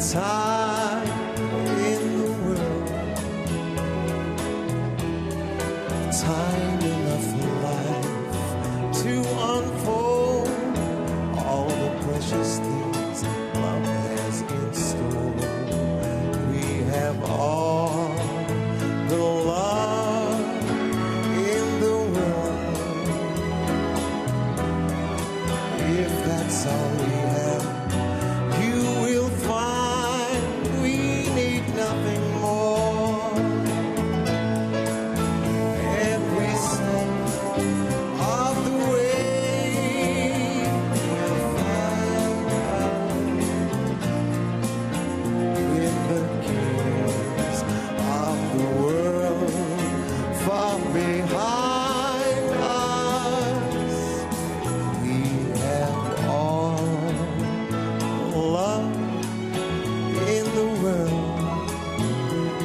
time in the world, time enough for life to unfold all the precious things love has in store. We have all the love in the world. If that's all we have, love in the world,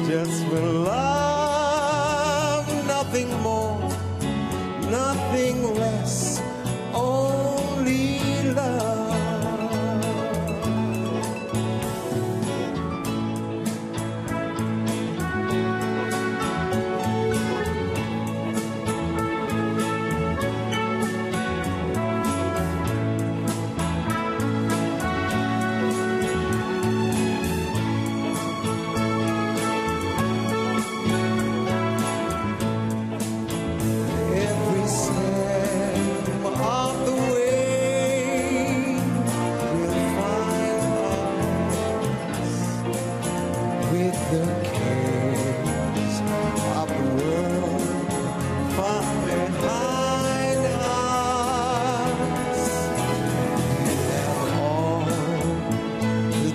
just for love, nothing more, nothing less,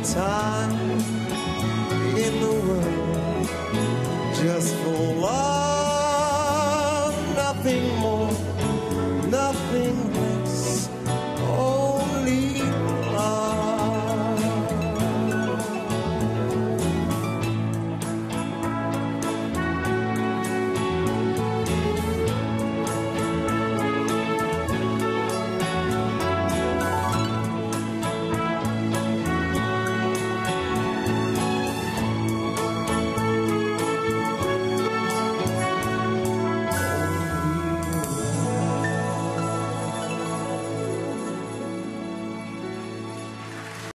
time in the world just for.